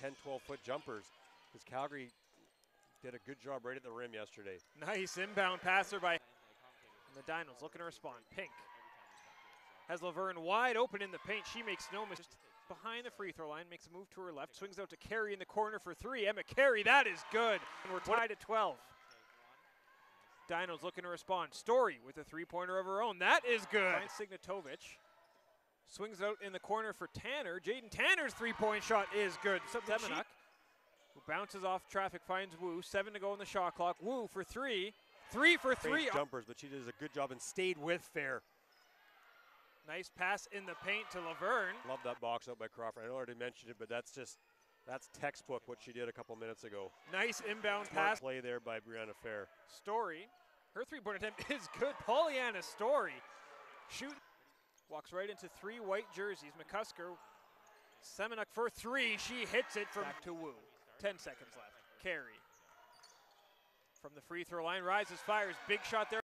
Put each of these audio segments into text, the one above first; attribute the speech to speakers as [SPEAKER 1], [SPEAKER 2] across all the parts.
[SPEAKER 1] 10, 12 foot jumpers. Because Calgary did a good job right at the rim yesterday.
[SPEAKER 2] Nice inbound passer by and the Dinos looking to respond. Pink has Laverne wide open in the paint. She makes no mistake. Behind the free throw line, makes a move to her left, swings out to Carey in the corner for three. Emma Carey, that is good. And we're tied at 12. Dinos looking to respond. Story with a three-pointer of her own. That is good. Finds Signatovic. Swings out in the corner for Tanner. Jaden Tanner's three-point shot is good. Semenuk, who bounces off traffic, finds Wu. Seven to go in the shot clock. Wu for three. Three for three.
[SPEAKER 1] Fake jumpers, but she does a good job and stayed with Fair.
[SPEAKER 2] Nice pass in the paint to Laverne.
[SPEAKER 1] Love that box out by Crawford. I already mentioned it, but that's just that's textbook what she did a couple minutes ago.
[SPEAKER 2] Nice inbound
[SPEAKER 1] Smart
[SPEAKER 2] pass.
[SPEAKER 1] play there by Brianna Fair.
[SPEAKER 2] Story. Her three-point attempt is good. Pollyanna Story. Shoot. Walks right into three white jerseys. McCusker. Semenuk for three. She hits it from back to Wu. Ten seconds left. Carey. From the free throw line, rises, fires. Big shot there.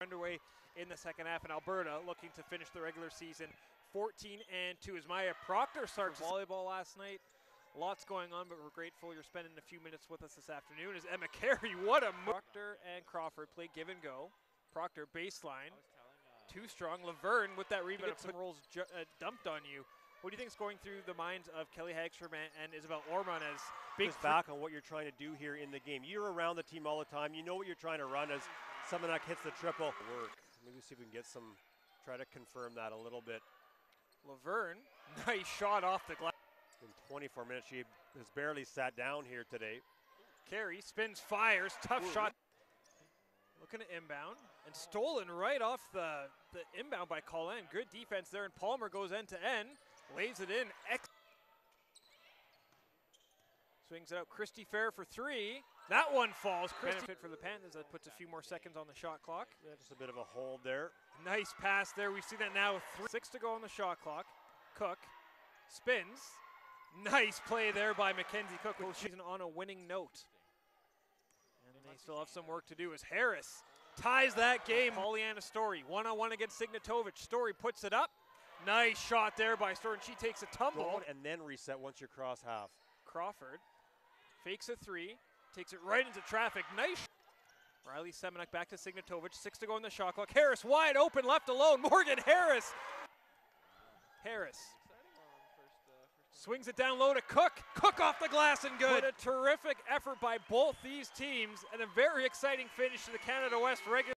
[SPEAKER 2] Underway in the second half, and Alberta looking to finish the regular season 14 and 2. As Maya Proctor starts volleyball last night. Lots going on, but we're grateful you're spending a few minutes with us this afternoon. As Emma Carey, what a move. Proctor and Crawford play give and go. Proctor baseline, too strong. Laverne with that rebound. Get some rolls ju- uh, dumped on you. What do you think is going through the minds of Kelly Hagstrom and, and Isabel Orman as big
[SPEAKER 1] Just back on what you're trying to do here in the game. You're around the team all the time. You know what you're trying to run as Semenak hits the triple. Work. Maybe see if we can get some, try to confirm that a little bit.
[SPEAKER 2] Laverne, nice shot off the glass.
[SPEAKER 1] In 24 minutes, she has barely sat down here today.
[SPEAKER 2] Carey spins, fires, tough
[SPEAKER 1] Ooh.
[SPEAKER 2] shot. Looking at inbound and stolen right off the, the inbound by Colin. Good defense there, and Palmer goes end to end, lays it in. Ex- Swings it out. Christy Fair for three. That one falls. Christy Benefit for the Pandas. That puts a few more seconds on the shot clock.
[SPEAKER 1] Yeah, just a bit of a hold there.
[SPEAKER 2] Nice pass there. We see that now. with Three, six to go on the shot clock. Cook spins. Nice play there by Mackenzie Cook. She's on a winning note. They still have some work to do as Harris ties that game. Pollyanna Story, one on one against Signatovic. Story puts it up. Nice shot there by Story, and she takes a tumble.
[SPEAKER 1] And then reset once you're cross half.
[SPEAKER 2] Crawford fakes a three, takes it right into traffic. Nice. Riley Semenek back to Signatovic. Six to go in the shot clock. Harris wide open, left alone. Morgan Harris. Harris swings it down low to Cook. Cook off the glass and good. What a terrific effort by both these teams and a very exciting finish to the Canada West regular.